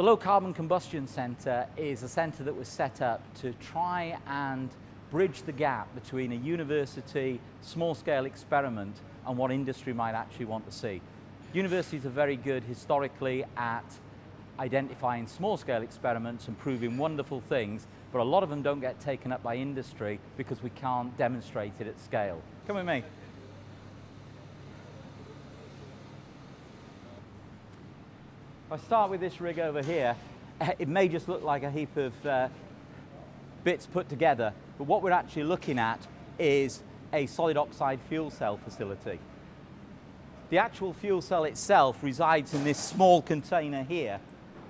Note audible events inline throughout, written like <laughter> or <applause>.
The Low Carbon Combustion Centre is a centre that was set up to try and bridge the gap between a university small scale experiment and what industry might actually want to see. Universities are very good historically at identifying small scale experiments and proving wonderful things, but a lot of them don't get taken up by industry because we can't demonstrate it at scale. Come with me. If I start with this rig over here, <laughs> it may just look like a heap of uh, bits put together, but what we're actually looking at is a solid oxide fuel cell facility. The actual fuel cell itself resides in this small container here,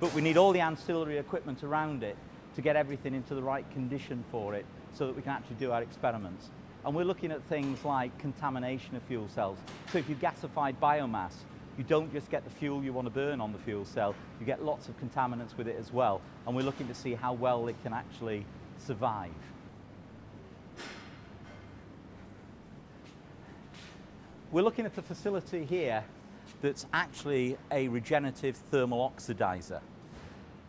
but we need all the ancillary equipment around it to get everything into the right condition for it so that we can actually do our experiments. And we're looking at things like contamination of fuel cells. So if you gasified biomass, you don't just get the fuel you want to burn on the fuel cell, you get lots of contaminants with it as well. And we're looking to see how well it can actually survive. We're looking at a facility here that's actually a regenerative thermal oxidizer.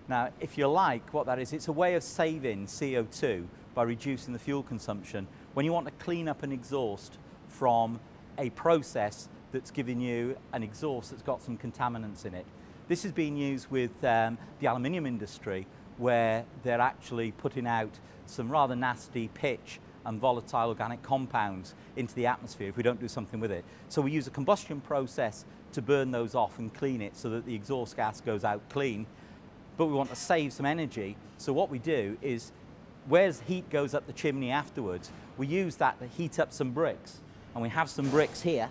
Now, if you like what that is, it's a way of saving CO2 by reducing the fuel consumption when you want to clean up an exhaust from a process that's giving you an exhaust that's got some contaminants in it. This is being used with um, the aluminium industry where they're actually putting out some rather nasty pitch and volatile organic compounds into the atmosphere if we don't do something with it. So we use a combustion process to burn those off and clean it so that the exhaust gas goes out clean. But we want to save some energy. So what we do is, whereas heat goes up the chimney afterwards, we use that to heat up some bricks. And we have some bricks here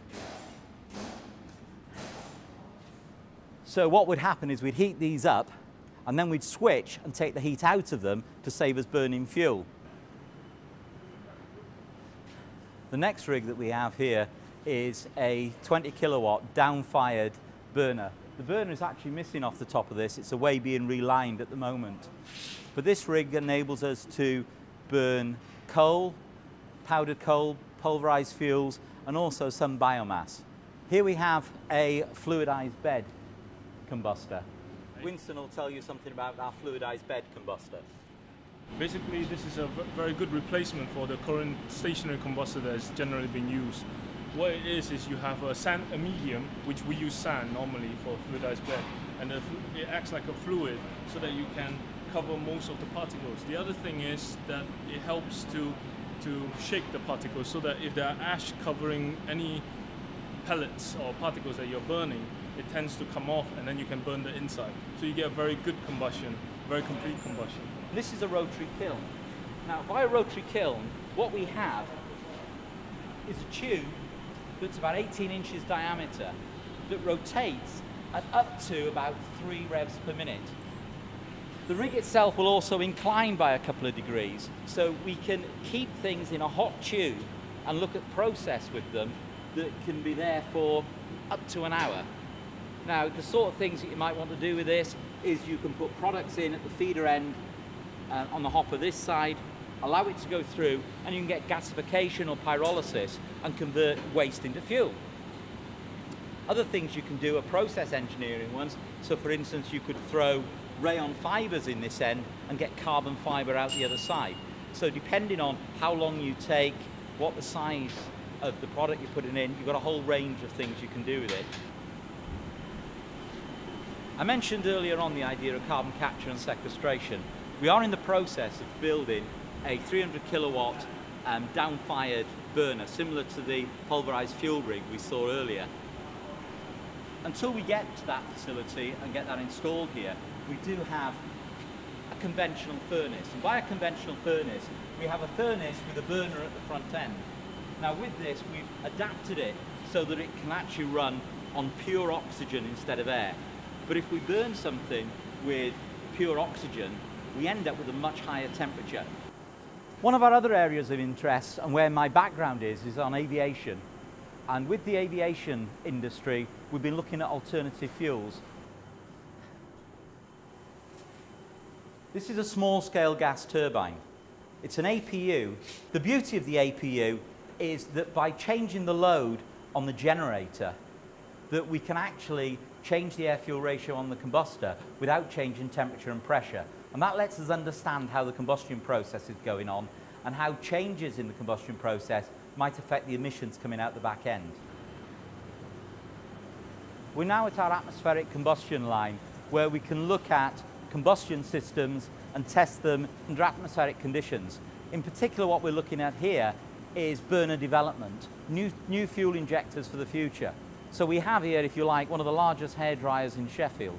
So what would happen is we'd heat these up and then we'd switch and take the heat out of them to save us burning fuel. The next rig that we have here is a 20 kilowatt down-fired burner. The burner is actually missing off the top of this. It's away being relined at the moment. But this rig enables us to burn coal, powdered coal, pulverized fuels, and also some biomass. Here we have a fluidized bed combustor. Winston will tell you something about our fluidized bed combustor. Basically, this is a very good replacement for the current stationary combustor that is generally being used. What it is is you have a sand, a medium, which we use sand normally for fluidized bed, and it acts like a fluid so that you can cover most of the particles. The other thing is that it helps to to shake the particles so that if there are ash covering any pellets or particles that you're burning, it tends to come off and then you can burn the inside. So you get a very good combustion, very complete combustion. This is a rotary kiln. Now, by a rotary kiln, what we have is a tube that's about 18 inches diameter that rotates at up to about three revs per minute. The rig itself will also incline by a couple of degrees, so we can keep things in a hot tube and look at process with them that can be there for up to an hour. Now, the sort of things that you might want to do with this is you can put products in at the feeder end uh, on the hopper this side, allow it to go through, and you can get gasification or pyrolysis and convert waste into fuel. Other things you can do are process engineering ones. So for instance, you could throw rayon fibers in this end and get carbon fiber out the other side. So depending on how long you take, what the size of the product you're putting in, you've got a whole range of things you can do with it. I mentioned earlier on the idea of carbon capture and sequestration. We are in the process of building a 300 kilowatt um, down-fired burner, similar to the pulverized fuel rig we saw earlier. Until we get to that facility and get that installed here, we do have a conventional furnace. And by a conventional furnace, we have a furnace with a burner at the front end. Now with this, we've adapted it so that it can actually run on pure oxygen instead of air. But if we burn something with pure oxygen, we end up with a much higher temperature. One of our other areas of interest and where my background is, is on aviation. And with the aviation industry, we've been looking at alternative fuels. This is a small scale gas turbine. It's an APU. The beauty of the APU is that by changing the load on the generator, that we can actually change the air-fuel ratio on the combustor without changing temperature and pressure. And that lets us understand how the combustion process is going on and how changes in the combustion process might affect the emissions coming out the back end. We're now at our atmospheric combustion line where we can look at combustion systems and test them under atmospheric conditions. In particular, what we're looking at here is burner development, new, new fuel injectors for the future. So we have here, if you like, one of the largest hair dryers in Sheffield.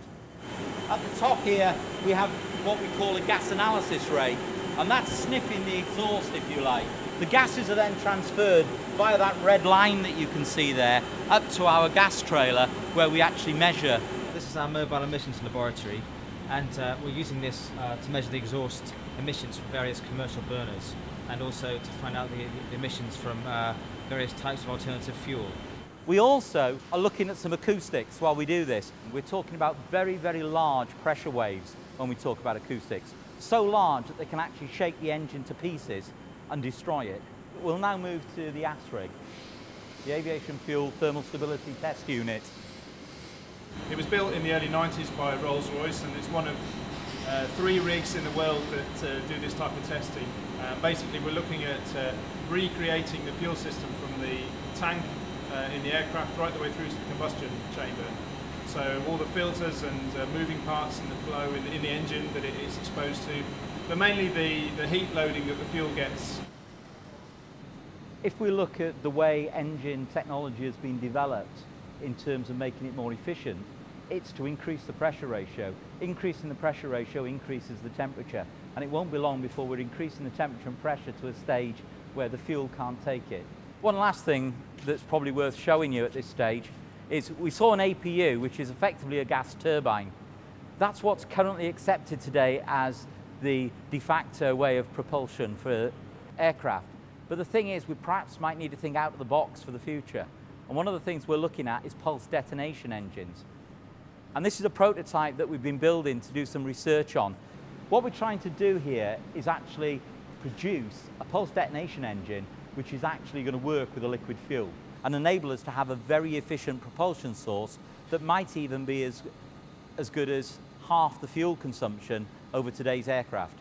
At the top here, we have what we call a gas analysis ray, and that's sniffing the exhaust, if you like. The gases are then transferred via that red line that you can see there up to our gas trailer where we actually measure. This is our mobile emissions laboratory and uh, we're using this uh, to measure the exhaust emissions from various commercial burners and also to find out the, the emissions from uh, various types of alternative fuel. We also are looking at some acoustics while we do this. We're talking about very, very large pressure waves when we talk about acoustics. So large that they can actually shake the engine to pieces and destroy it. We'll now move to the ASRIG, the Aviation Fuel Thermal Stability Test Unit. It was built in the early 90s by Rolls-Royce and it's one of uh, three rigs in the world that uh, do this type of testing. Uh, basically we're looking at uh, recreating the fuel system from the tank uh, in the aircraft right the way through to the combustion chamber. So all the filters and uh, moving parts in the flow in, in the engine that it is exposed to, but mainly the, the heat loading that the fuel gets. If we look at the way engine technology has been developed in terms of making it more efficient, it's to increase the pressure ratio. Increasing the pressure ratio increases the temperature, and it won't be long before we're increasing the temperature and pressure to a stage where the fuel can't take it. One last thing that's probably worth showing you at this stage is we saw an APU, which is effectively a gas turbine. That's what's currently accepted today as the de facto way of propulsion for aircraft. But the thing is, we perhaps might need to think out of the box for the future. And one of the things we're looking at is pulse detonation engines. And this is a prototype that we've been building to do some research on. What we're trying to do here is actually produce a pulse detonation engine which is actually going to work with a liquid fuel and enable us to have a very efficient propulsion source that might even be as, as good as half the fuel consumption over today's aircraft.